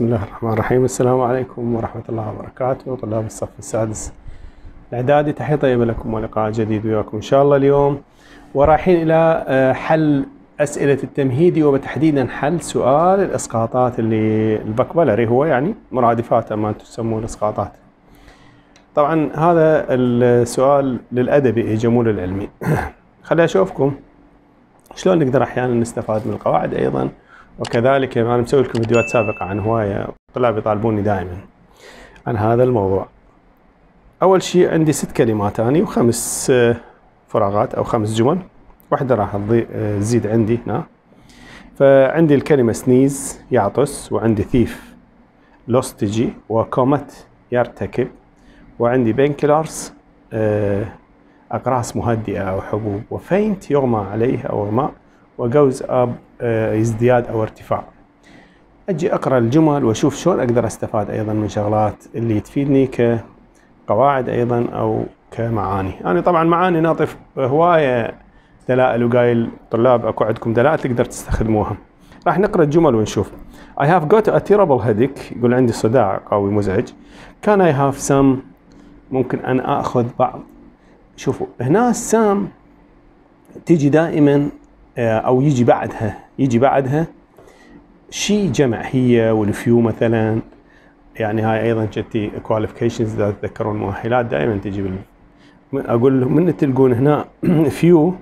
بسم الله الرحمن الرحيم. السلام عليكم ورحمة الله وبركاته. طلاب الصف السادس الإعدادي تحية طيبة لكم ولقاء جديد وياكم إن شاء الله اليوم. ورايحين إلى آه، حل أسئلة التمهيدي وبتحديدا حل سؤال الإسقاطات اللي البكبلري هو يعني مرادفات ما تسمون الإسقاطات. طبعا هذا السؤال للأدبي جمول العلمي خليني أشوفكم شلون نقدر أحيانا نستفاد من القواعد أيضا. وكذلك أنا مسوي لكم فيديوهات سابقة عن هواية طلاب يطالبوني دائما عن هذا الموضوع. أول شيء عندي ست كلمات اني وخمس آه، فراغات أو خمس جمل. واحدة راح آه، تزيد عندي هنا. فعندي الكلمة sneeze يعطس وعندي thief لص تجي و commit يرتكب. وعندي painkillers أقراص مهدئة أو حبوب. و faint يغمى عليه أو اغماء وجوز آب آه، ازدياد أو ارتفاع. أجي أقرأ الجمل وأشوف شلون أقدر أستفاد أيضا من شغلات اللي تفيدني كقواعد أيضا أو كمعاني. أنا طبعا معاني ناطف هوايه دلائل وقايل طلاب أكو عندكم دلائل تقدر تستخدموها. راح نقرأ الجمل ونشوف. I have got a terrible headache. يقول عندي صداع قوي مزعج. Can I have some? ممكن أن أخذ بعض. شوفوا هنا ال some تيجي دائما أو يجي بعدها. يجي بعدها شيء جمع هي وال few مثلا. يعني هاي أيضا جتي qualifications إذا تتذكرون مؤهلات دائما تجي بال أقول من تلقون هنا few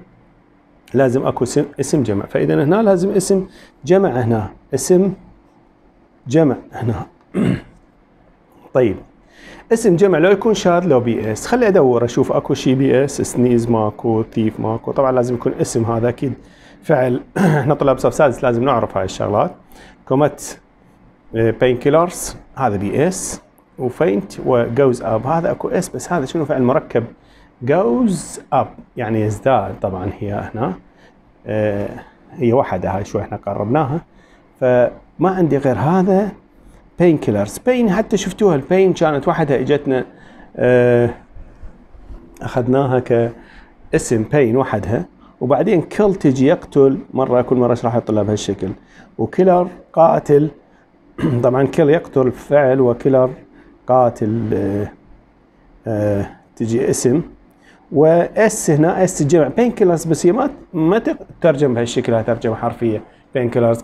لازم أكو اسم, اسم جمع. فاذا هنا لازم اسم جمع هنا. اسم جمع هنا. طيب. اسم جمع لو يكون شاذ لو بي s. خلي أدور أشوف أكو شيء بي s sneeze ماكو thief ماكو. طبعا لازم يكون اسم هذا أكيد. فعل إحنا طلاب صف سادس لازم نعرف هاي الشغلات. commit painkillers هذا بي s. و faint و goes up هذا أكو s بس هذا شنو فعل مركب؟ goes up يعني يزداد طبعا هي هنا. آه، هي وحدة هاي شوي إحنا قربناها. فما عندي غير هذا painkillers pain حتى شفتوها ال pain كانت وحدها إجتنا آه، أخذناها كاسم pain وحدها. وبعدين kill تجي يقتل مرة كل مرة اشرح الطلاب بهالشكل؟ و killer قاتل. طبعا kill يقتل فعل و killer قاتل آه، آه، تجي اسم. و s هنا s جمع painkillers بس هي ما ما تترجم بهالشكل هاي ترجمة حرفية. بين كيلرز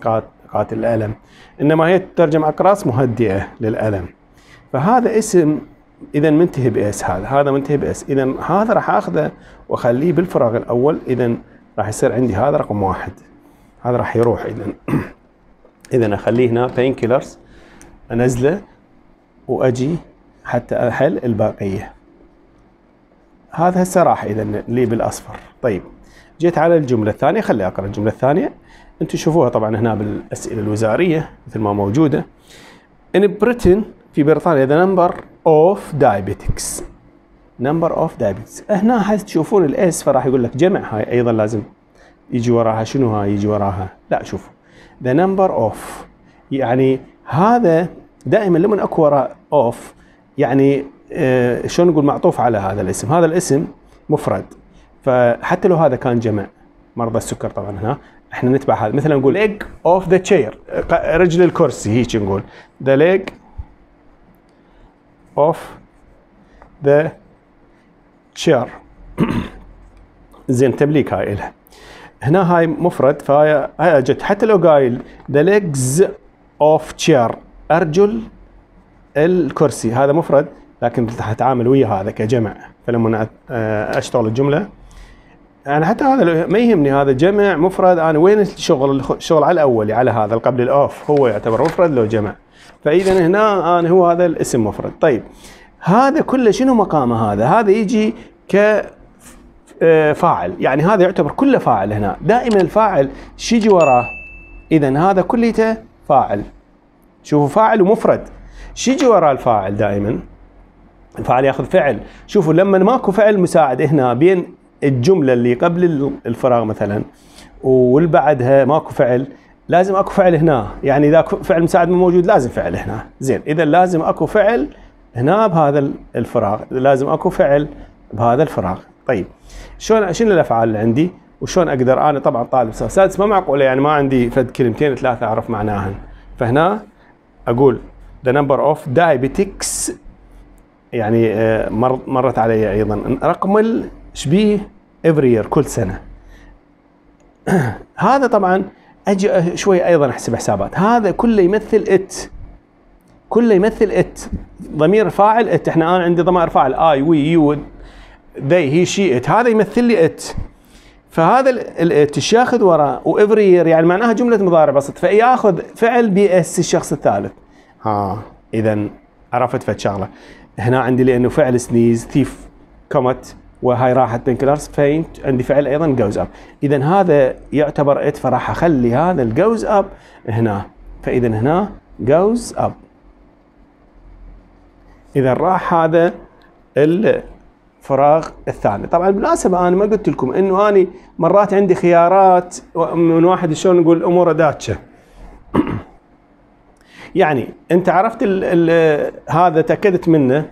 قاتل الألم. إنما هي تترجم اقراص مهدئة للألم. فهذا اسم اذا منتهي بإس هذا. هذا منتهي بإس. اذا هذا راح أخذه واخليه بالفراغ الأول اذا راح يصير عندي هذا رقم واحد. هذا راح يروح اذا اذا أخليه هنا بين كيلرز أنزله وأجي حتى أحل الباقية. هذا هسه راح اذا اللي بالأصفر. طيب جيت على الجملة الثانية خلي أقرأ الجملة الثانية. أنتم تشوفوها طبعا هنا بالأسئلة الوزارية مثل ما موجودة. In Britain في بريطانيا the number of diabetics. Number of diabetics هنا حتشوفون الاس فراح يقول لك جمع هاي أيضا لازم يجي وراها. شنو هاي يجي وراها؟ لا شوف the number of. يعني هذا دائما لما أكو وراء of يعني آه شلون نقول معطوف على هذا الاسم؟ هذا الاسم مفرد. فحتى لو هذا كان جمع مرضى السكر طبعا هنا إحنا نتبع هذا. مثلا نقول of the chair. ق- رجل الكرسي هيك نقول. The leg of the chair زين تمليك هاي إلها. هنا هاي مفرد فهاي هاي أجت. حتى لو قايل the legs of chair أرجل الكرسي. هذا مفرد لكن راح اتعامل ويا هذا كجمع. فلما آه، اشتغل الجملة. أنا حتى هذا ما يهمني هذا جمع مفرد. أنا وين الشغل الشغل على الأول على هذا قبل الاوف هو يعتبر مفرد لو جمع. فإذا هنا أنا هو هذا الاسم مفرد. طيب. هذا كله شنو مقامه هذا؟ هذا يجي ك آه، فاعل. يعني هذا يعتبر كله فاعل هنا. دائما الفاعل شو يجي وراه؟ اذا هذا كليته فاعل. شوفوا فاعل ومفرد. شو يجي وراه الفاعل دائما؟ الفاعل ياخذ فعل. شوفوا لما ماكو فعل مساعد هنا بين الجملة اللي قبل الفراغ مثلا واللي بعدها ماكو فعل لازم أكو فعل هنا. يعني إذا فعل مساعد مو موجود لازم فعل هنا. زين اذا لازم أكو فعل هنا بهذا الفراغ لازم أكو فعل بهذا الفراغ. طيب شلون شنو الأفعال اللي عندي؟ وشلون أقدر أنا طبعا طالب سادس ما معقولة يعني ما عندي فد كلمتين ثلاثة أعرف معناهن فهنا أقول the number of diabetics يعني آه، مر مرت علي أيضا. رقم الشبيه every year كل سنة. هذا طبعا أجي شوي أيضا أحسب حسابات. هذا كله يمثل it كله يمثل it ضمير فاعل it إحنا أنا عندي ضمائر فاعل. I we you they he she it هذا يمثل لي it فهذا ال it إيش ياخذ وراه و every year يعني معناها جملة مضارع بسيط فياخذ فعل بي s الشخص الثالث. ها. اذا عرفت فد شغلة. هنا عندي لأنه فعل sneeze thief commit وهاي راحت painkillers faint عندي فعل أيضا goes up اذا هذا يعتبر it فراح أخلي هذا ال goes up هنا. فاذا هنا goes up إذا راح هذا الفراغ الثاني. طبعا بالمناسبة أنا ما قلت لكم إنه أني مرات عندي خيارات من واحد شلون نقول أموره داتشة. يعني أنت عرفت ال ال هذا تأكدت منه؟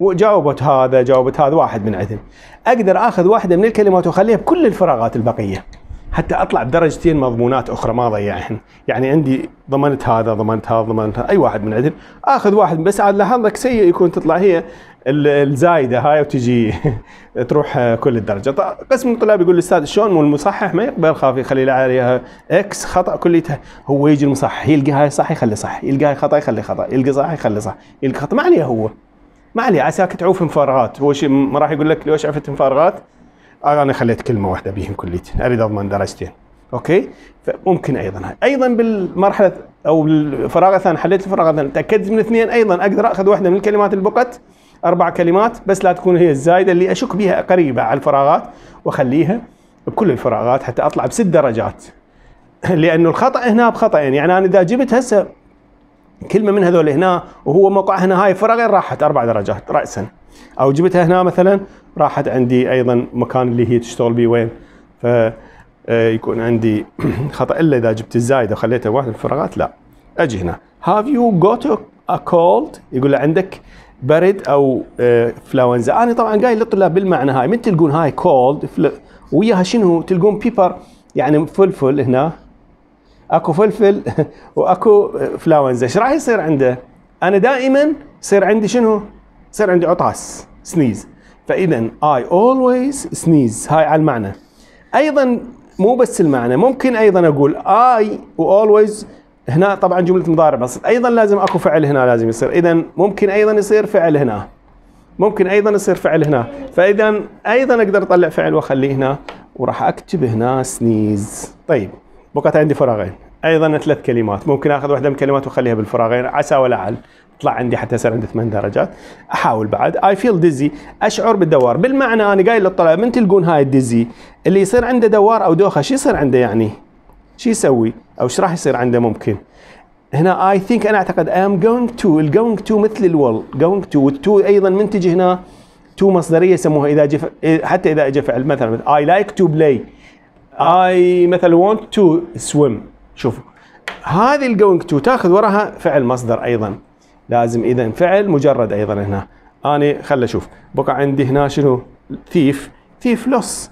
وجاوبت هذا جاوبت هذا واحد من عندهم أقدر آخذ واحدة من الكلمات وأخليها بكل الفراغات البقية. حتى أطلع بدرجتين مضمونات أخرى ما اضيعهن يعني عندي ضمنت هذا ضمنت هذا ضمنت هذا. أي واحد من عندهم. آخذ واحد بس عاد لحظك سيء يكون تطلع هي الزايدة هاي وتجي تروح كل الدرجة. قسم من الطلاب يقول الأستاذ شلون مو المصحح؟ ما يقبل خاف يخلي عليها. X خطأ كليتها هو يجي المصحح يلقى هاي صح يخلي صح يلقى هاي خطأ يخلي خطأ. يلقى صح يخلي صح يلقى خطأ. ما عليه هو. ما عليه. عساك تعوف مفارغات هو شيء ما راح يقول لك ليش عرفت مفارغات أنا خليت كلمة واحدة بيهم كليتين أريد أضمن درجتين. okay؟ فممكن أيضا. هاي أيضا بالمرحلة أو الفراغ الثاني حليت الفراغ الثاني. تأكدت من اثنين. أيضا أقدر أخذ واحدة من الكلمات اللي بقت أربع كلمات بس لا تكون هي الزايدة اللي أشك بها قريبة على الفراغات وأخليها بكل الفراغات حتى أطلع بست درجات. لأنه الخطأ هنا بخطأين. يعني أنا إذا جبت هسه كلمة من هذول هنا وهو موقع هنا هاي فراغين راحت أربع درجات راسا. أو جبتها هنا مثلا راحت عندي أيضا مكان اللي هي تشتغل به وين؟ ف آه، يكون عندي خطأ. إلا إذا جبت الزايدة وخليتها واحدة من الفراغات لا. أجي هنا. have you got a cold يقول له عندك برد أو آه، أنا طبعا قايل للطلاب بالمعنى هاي. من تلقون هاي cold وياها شنو؟ تلقون pepper يعني فلفل هنا. أكو فلفل وأكو فلاونزا إيش راح يصير عنده؟ أنا دائما يصير عندي شنو؟ يصير عندي عطاس. sneeze فإذا I always sneeze هاي على المعنى. أيضا مو بس المعنى ممكن أيضا أقول I و always هنا طبعا جملة مضارع بس أيضا لازم أكو فعل هنا لازم يصير. اذا ممكن أيضا يصير فعل هنا. ممكن أيضا يصير فعل هنا. فاذا أيضا أقدر أطلع فعل وأخليه هنا وراح أكتب هنا sneeze طيب بقت عندي فراغين. أيضا ثلاث كلمات. ممكن آخذ واحدة من الكلمات وأخليها بالفراغين عسى ولعل تطلع عندي حتى يصير عندي ثمان درجات. أحاول بعد. I feel dizzy أشعر بالدوار. بالمعنى أنا قايل للطلاب من تلقون هاي ال dizzy اللي يصير عنده دوار أو دوخة شو يصير عنده يعني؟ شو يسوي؟ أو إيش راح يصير عنده ممكن؟ هنا I think أنا أعتقد I am going to ال going to مثل ال will going to وال to أيضا منتج هنا؟ to مصدرية يسموها إذا جف حتى إذا اجى فعل. مثلا I like to play I مثلا want to swim شوفوا هذه ال going to تاخذ وراها فعل مصدر أيضا. لازم إذا فعل مجرد أيضا هنا. أني خل أشوف. بقى عندي هنا شنو؟ thief thief لص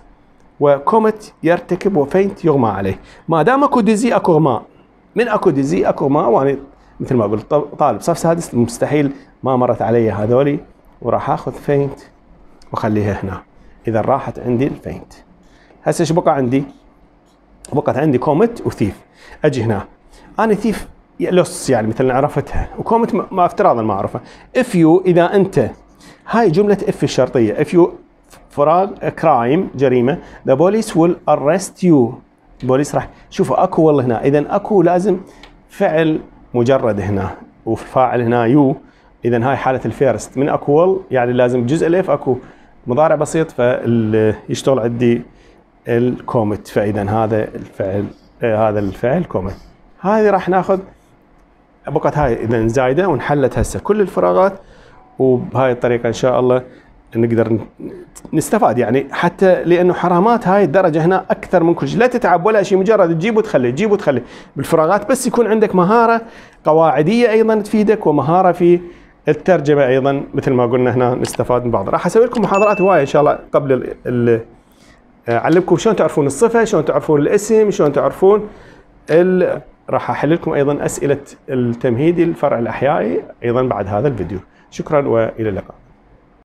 و commit يرتكب و faint يغمى عليه. ما دام أكو dizzy أكو إغماء. من أكو dizzy أكو إغماء؟ وأنا مثل ما قلت طالب صف سادس. مستحيل ما مرت علي هذولي. وراح أخذ faint وأخليها هنا. إذا راحت عندي ال faint. هسه إيش بقى عندي؟ بقت عندي commit و thief أجي هنا. أنا thief لص يعني مثلا عرفتها. و commit ما افتراضا ما اعرفها if you إذا أنت هاي جملة if الشرطية. if you فراغ crime جريمة the police will arrest you البوليس راح شوفوا أكو والله هنا. اذا أكو لازم فعل مجرد هنا وفاعل هنا you اذا هاي حالة ال first من أكو يعني لازم جزء ال if أكو مضارع بسيط فيشتغل عندي الكومت فاذا هذا الفعل هذا الفعل كومت هذه راح ناخذ بقت هاي اذا زايدة ونحلت هسه كل الفراغات وبهاي الطريقة إن شاء الله نقدر نستفاد يعني حتى لأنه حرامات هاي الدرجة هنا أكثر من كل شيء. لا تتعب ولا شيء مجرد تجيب وتخلي تجيب وتخلي. بالفراغات بس يكون عندك مهارة قواعدية أيضا تفيدك ومهارة في الترجمة أيضا مثل ما قلنا هنا نستفاد من بعض راح أسوي لكم محاضرات هواية إن شاء الله قبل أعلمكم شلون تعرفون الصفة شلون تعرفون الاسم شلون تعرفون راح أحل لكم أيضا أسئلة التمهيدي الفرع الأحيائي أيضا بعد هذا الفيديو. شكرا وإلى اللقاء.